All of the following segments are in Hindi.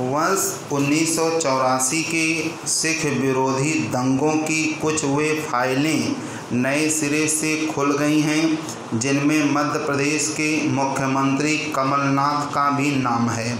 वर्ष उन्नीस के सिख विरोधी दंगों की कुछ वे फाइलें नए सिरे से खुल गई हैं, जिनमें मध्य प्रदेश के मुख्यमंत्री कमलनाथ का भी नाम है।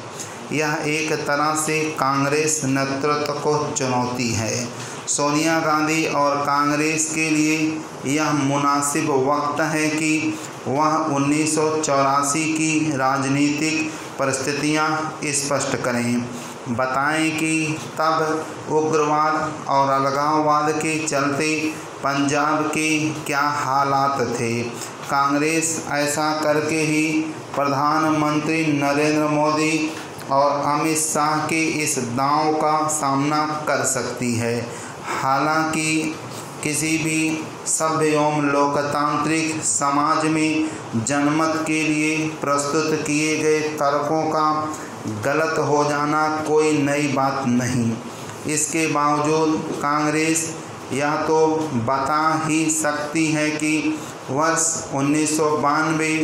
यह एक तरह से कांग्रेस नेतृत्व को चुनौती है। सोनिया गांधी और कांग्रेस के लिए यह मुनासिब वक्त है कि वह उन्नीस सौ चौरासी की राजनीतिक परिस्थितियाँ स्पष्ट करें। बताएँ कि तब उग्रवाद और अलगाववाद के चलते पंजाब के क्या हालात थे? कांग्रेस ऐसा करके ही प्रधानमंत्री नरेंद्र मोदी और अमित शाह के इस दांव का सामना कर सकती है। हालाँकि किसी भी सभ्य एवं लोकतांत्रिक समाज में जनमत के लिए प्रस्तुत किए गए तर्कों का गलत हो जाना कोई नई बात नहीं। इसके बावजूद कांग्रेस यह तो बता ही सकती है कि वर्ष उन्नीस सौ बानवे,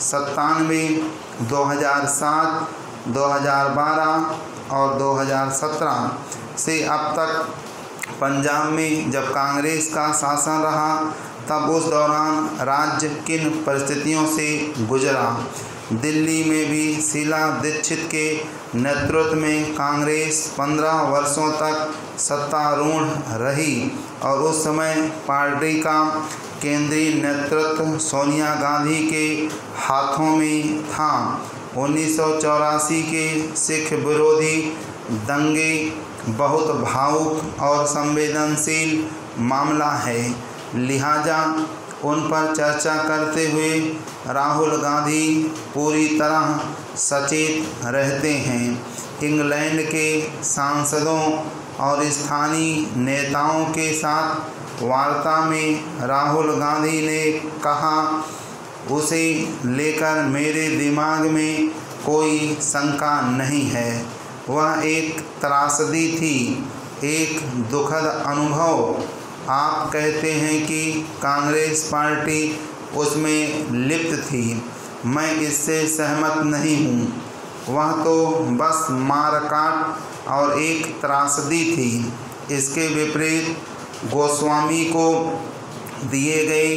सत्तानवे, दो हज़ार सात 2012 और 2017 से अब तक पंजाब में जब कांग्रेस का शासन रहा, तब उस दौरान राज्य किन परिस्थितियों से गुजरा? दिल्ली में भी शीला दीक्षित के नेतृत्व में कांग्रेस 15 वर्षों तक सत्तारूढ़ रही और उस समय पार्टी का केंद्रीय नेतृत्व सोनिया गांधी के हाथों में था। उन्नीस सौ चौरासी के सिख विरोधी दंगे बहुत भावुक और संवेदनशील मामला है। लिहाजा उन पर चर्चा करते हुए राहुल गांधी पूरी तरह सचेत रहते हैं। इंग्लैंड के सांसदों और स्थानीय नेताओं के साथ वार्ता में राहुल गांधी ने कहा उसे लेकर मेरे दिमाग में कोई शंका नहीं है। वह एक त्रासदी थी, एक दुखद अनुभव। आप कहते हैं कि कांग्रेस पार्टी उसमें लिप्त थी। मैं इससे सहमत नहीं हूँ। वह तो बस मारकाट और एक त्रासदी थी। इसके विपरीत गोस्वामी को दिए गए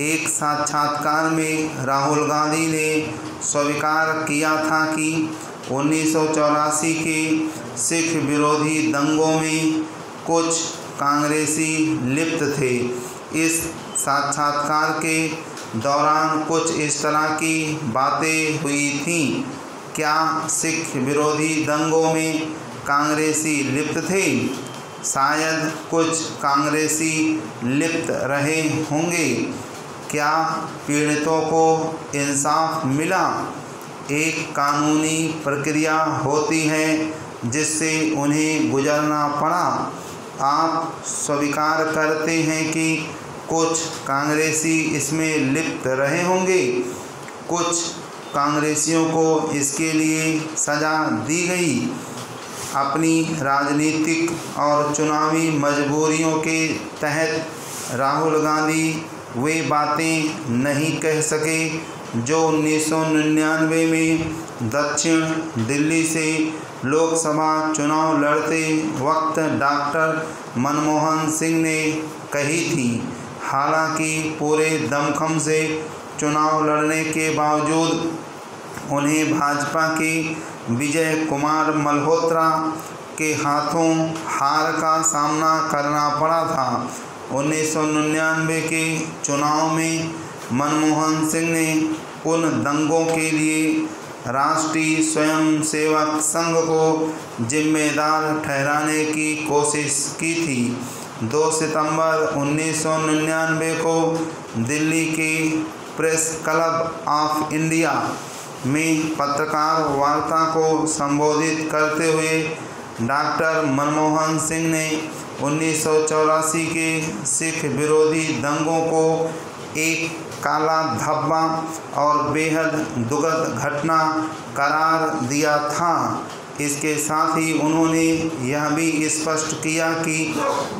एक साक्षात्कार में राहुल गांधी ने स्वीकार किया था कि उन्नीस सौ चौरासी के सिख विरोधी दंगों में कुछ कांग्रेसी लिप्त थे। इस साक्षात्कार के दौरान कुछ इस तरह की बातें हुई थीं। क्या सिख विरोधी दंगों में कांग्रेसी लिप्त थे? शायद कुछ कांग्रेसी लिप्त रहे होंगे। क्या पीड़ितों को इंसाफ मिला? एक कानूनी प्रक्रिया होती है जिससे उन्हें गुजरना पड़ा। आप स्वीकार करते हैं कि कुछ कांग्रेसी इसमें लिप्त रहे होंगे। कुछ कांग्रेसियों को इसके लिए सज़ा दी गई। अपनी राजनीतिक और चुनावी मजबूरियों के तहत राहुल गांधी वे बातें नहीं कह सके, जो उन्नीस सौ निन्यानवे में दक्षिण दिल्ली से लोकसभा चुनाव लड़ते वक्त डॉक्टर मनमोहन सिंह ने कही थी। हालाँकि पूरे दमखम से चुनाव लड़ने के बावजूद उन्हें भाजपा के विजय कुमार मल्होत्रा के हाथों हार का सामना करना पड़ा था। उन्नीस सौ निन्यानवे के चुनाव में मनमोहन सिंह ने उन दंगों के लिए राष्ट्रीय स्वयंसेवक संघ को जिम्मेदार ठहराने की कोशिश की थी। 2 सितंबर उन्नीस सौ निन्यानवे को दिल्ली के प्रेस क्लब ऑफ़ इंडिया में पत्रकार वार्ता को संबोधित करते हुए डॉक्टर मनमोहन सिंह ने उन्नीस सौ चौरासी के सिख विरोधी दंगों को एक काला धब्बा और बेहद दुखद घटना करार दिया था। इसके साथ ही उन्होंने यह भी स्पष्ट किया कि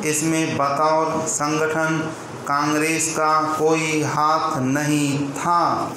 इसमें बतौर संगठन कांग्रेस का कोई हाथ नहीं था।